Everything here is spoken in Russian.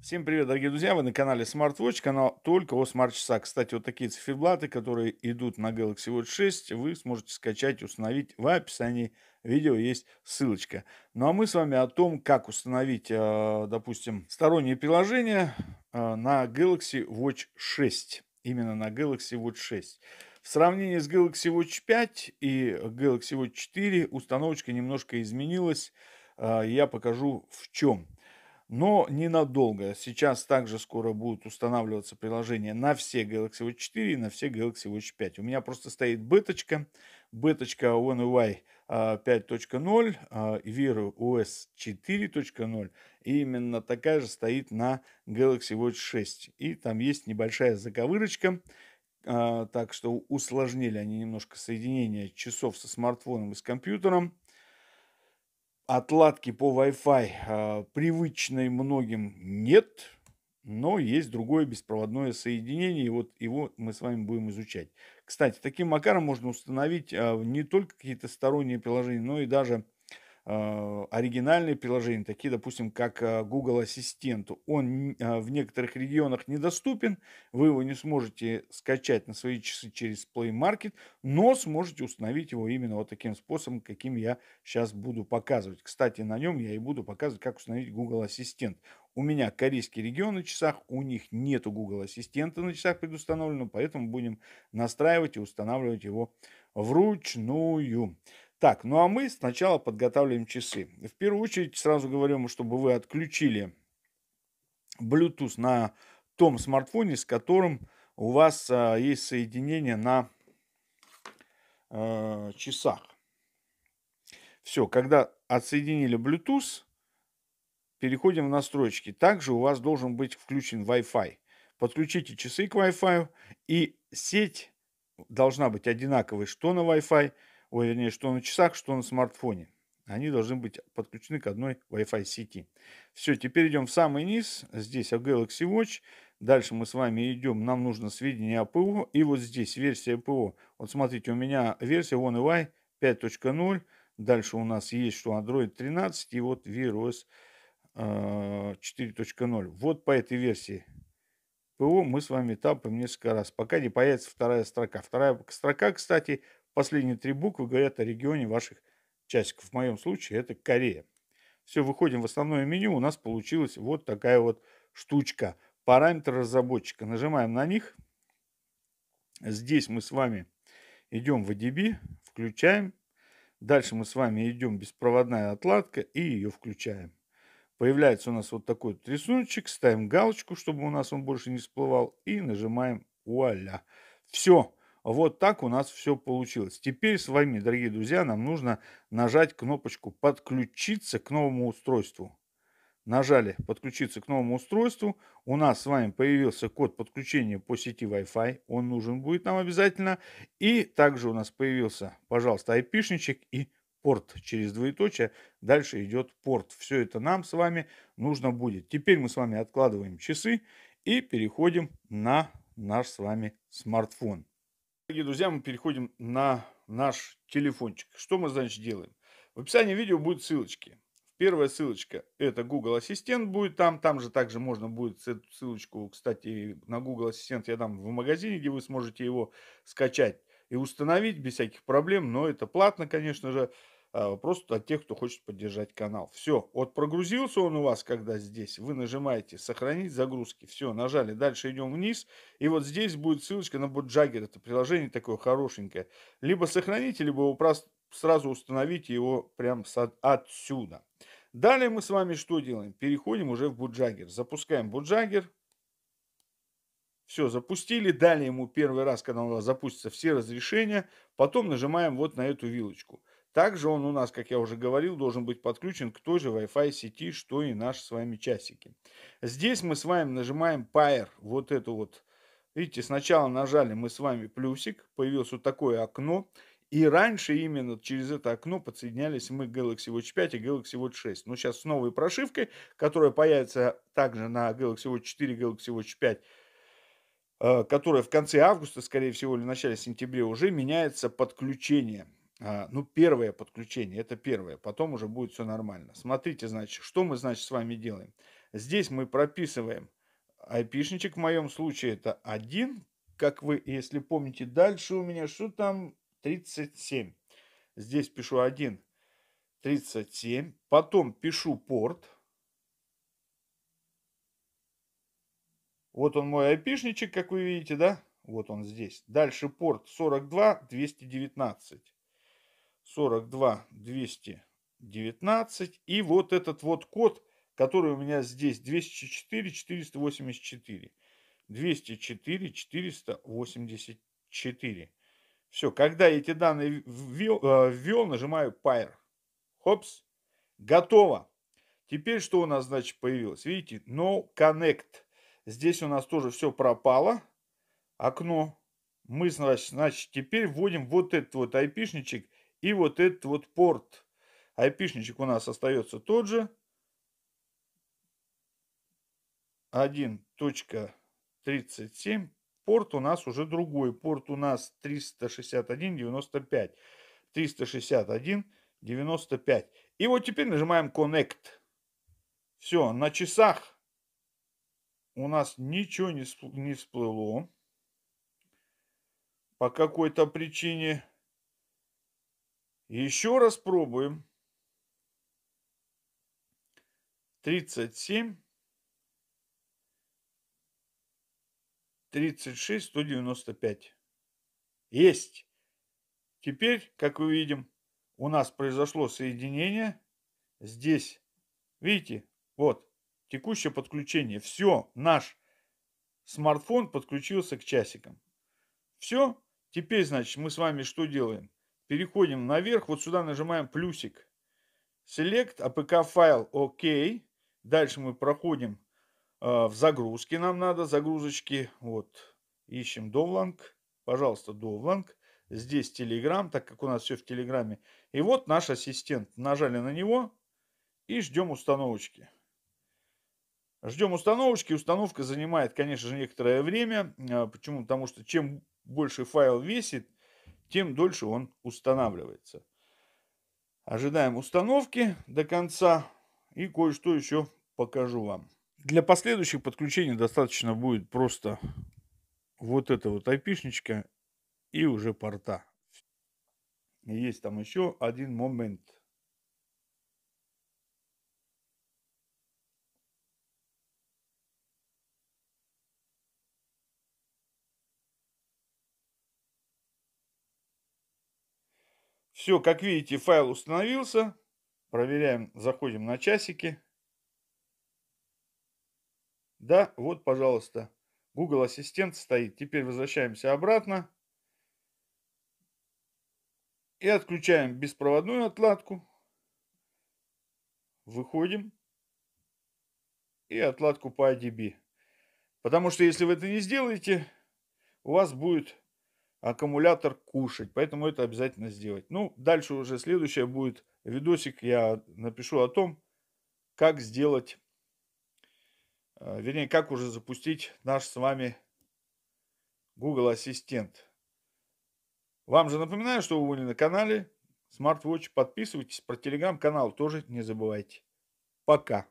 Всем привет, дорогие друзья! Вы на канале SmartWatch, канал только о смарт-часах. Кстати, вот такие циферблаты, которые идут на Galaxy Watch 6, вы сможете скачать и установить в описании видео, есть ссылочка. Ну а мы с вами о том, как установить, э, допустим, сторонние приложения э, на Galaxy Watch 6. Именно на Galaxy Watch 6. В сравнении с Galaxy Watch 5 и Galaxy Watch 4 установочка немножко изменилась. Э, я покажу в чем но ненадолго. Сейчас также скоро будут устанавливаться приложения на все Galaxy Watch 4 и на все Galaxy Watch 5. У меня просто стоит беточка, беточка One UI 5.0, Wear OS 4.0, и именно такая же стоит на Galaxy Watch 6. И там есть небольшая заковырочка, а, так что усложнили они немножко соединение часов со смартфоном и с компьютером отладки по Wi-Fi а, привычной многим нет, но есть другое беспроводное соединение, и вот его мы с вами будем изучать. Кстати, таким макаром можно установить а, не только какие-то сторонние приложения, но и даже оригинальные приложения, такие, допустим, как а, Google Ассистент. Он а, в некоторых регионах недоступен, вы его не сможете скачать на свои часы через Play Market, но сможете установить его именно вот таким способом, каким я сейчас буду показывать. Кстати, на нем я и буду показывать, как установить Google Ассистент. У меня корейский регион на часах, у них нету Google Ассистента на часах предустановленного, поэтому будем настраивать и устанавливать его вручную. Так, ну а мы сначала подготавливаем часы. В первую очередь сразу говорим, чтобы вы отключили Bluetooth на том смартфоне, с которым у вас а, есть соединение на а, часах. Все, когда отсоединили Bluetooth, переходим в настройки. Также у вас должен быть включен Wi-Fi. Подключите часы к Wi-Fi, и сеть должна быть одинаковой что на Wi-Fi, ой, вернее, что на часах, что на смартфоне. Они должны быть подключены к одной Wi-Fi сети. Все, теперь идем в самый низ. Здесь Galaxy Watch. Дальше мы с вами идем. Нам нужно сведения о ПО. И вот здесь версия ПО. Вот смотрите, у меня версия One UI 5.0. Дальше у нас есть что Android 13 и вот Wear OS 4.0. Вот по этой версии ПО мы с вами тапаем несколько раз, пока не появится вторая строка. Вторая строка, кстати, Последние три буквы говорят о регионе ваших часиков. В моем случае это Корея. Все, выходим в основное меню. У нас получилась вот такая вот штучка. Параметры разработчика. Нажимаем на них. Здесь мы с вами идем в ADB, включаем. Дальше мы с вами идем беспроводная отладка и ее включаем. Появляется у нас вот такой вот рисуночек. Ставим галочку, чтобы у нас он больше не всплывал. И нажимаем вуаля. Все. Вот так у нас все получилось. Теперь с вами, дорогие друзья, нам нужно нажать кнопочку «Подключиться к новому устройству». Нажали «Подключиться к новому устройству». У нас с вами появился код подключения по сети Wi-Fi. Он нужен будет нам обязательно. И также у нас появился, пожалуйста, айпишничек и порт через двоеточие. Дальше идет порт. Все это нам с вами нужно будет. Теперь мы с вами откладываем часы и переходим на наш с вами смартфон. Дорогие друзья, мы переходим на наш телефончик. Что мы, значит, делаем? В описании видео будут ссылочки. Первая ссылочка – это Google Ассистент будет там. Там же также можно будет эту ссылочку, кстати, на Google Ассистент я дам в магазине, где вы сможете его скачать и установить без всяких проблем. Но это платно, конечно же. А, просто от тех, кто хочет поддержать канал. Все, вот прогрузился он у вас, когда здесь, вы нажимаете «Сохранить загрузки». Все, нажали, дальше идем вниз. И вот здесь будет ссылочка на Боджаггер. Это приложение такое хорошенькое. Либо сохраните, либо просто сразу установите его прям отсюда. Далее мы с вами что делаем? Переходим уже в Буджагер. Запускаем Буджагер. Все, запустили. Далее ему первый раз, когда у вас запустится все разрешения. Потом нажимаем вот на эту вилочку. Также он у нас, как я уже говорил, должен быть подключен к той же Wi-Fi сети, что и наши с вами часики. Здесь мы с вами нажимаем Pair, вот это вот. Видите, сначала нажали мы с вами плюсик, появилось вот такое окно. И раньше именно через это окно подсоединялись мы Galaxy Watch 5 и Galaxy Watch 6. Но сейчас с новой прошивкой, которая появится также на Galaxy Watch 4 и Galaxy Watch 5, э, которая в конце августа, скорее всего, или в начале сентября уже меняется подключение. А, ну, первое подключение, это первое, потом уже будет все нормально. Смотрите, значит, что мы, значит, с вами делаем. Здесь мы прописываем айпишничек, в моем случае это 1, как вы, если помните, дальше у меня что там 37. Здесь пишу 1, 37. Потом пишу порт. Вот он мой айпишничек, как вы видите, да? Вот он здесь. Дальше порт 42 219. 42 219. И вот этот вот код, который у меня здесь 204 484. 204 484. Все, когда эти данные ввел, э, ввел нажимаю Pair. Хопс. Готово. Теперь что у нас, значит, появилось? Видите? No Connect. Здесь у нас тоже все пропало. Окно. Мы, значит, значит, теперь вводим вот этот вот айпишничек и вот этот вот порт. Айпишничек у нас остается тот же. 1.37. Порт у нас уже другой. Порт у нас 361.95. 361.95. И вот теперь нажимаем Connect. Все, на часах у нас ничего не, всплыло. По какой-то причине. Еще раз пробуем. 37. 36, 195. Есть. Теперь, как вы видим, у нас произошло соединение. Здесь, видите, вот, текущее подключение. Все, наш смартфон подключился к часикам. Все, теперь, значит, мы с вами что делаем? Переходим наверх, вот сюда нажимаем плюсик. Select APK файл OK. Дальше мы проходим э, в загрузке, нам надо загрузочки. Вот, ищем Довланг. Пожалуйста, Довланг. Здесь Telegram, так как у нас все в Телеграме. И вот наш ассистент. Нажали на него и ждем установочки. Ждем установочки. Установка занимает, конечно же, некоторое время. А, почему? Потому что чем больше файл весит, тем дольше он устанавливается. Ожидаем установки до конца и кое-что еще покажу вам. Для последующих подключений достаточно будет просто вот этого вот айпишничка и уже порта. Есть там еще один момент. Все, как видите, файл установился. Проверяем, заходим на часики. Да, вот, пожалуйста, Google Ассистент стоит. Теперь возвращаемся обратно. И отключаем беспроводную отладку. Выходим. И отладку по ADB. Потому что если вы это не сделаете, у вас будет аккумулятор кушать. Поэтому это обязательно сделать. Ну, дальше уже следующее будет видосик. Я напишу о том, как сделать, э, вернее, как уже запустить наш с вами Google Ассистент. Вам же напоминаю, что вы были на канале SmartWatch. Подписывайтесь. Про телеграм-канал тоже не забывайте. Пока.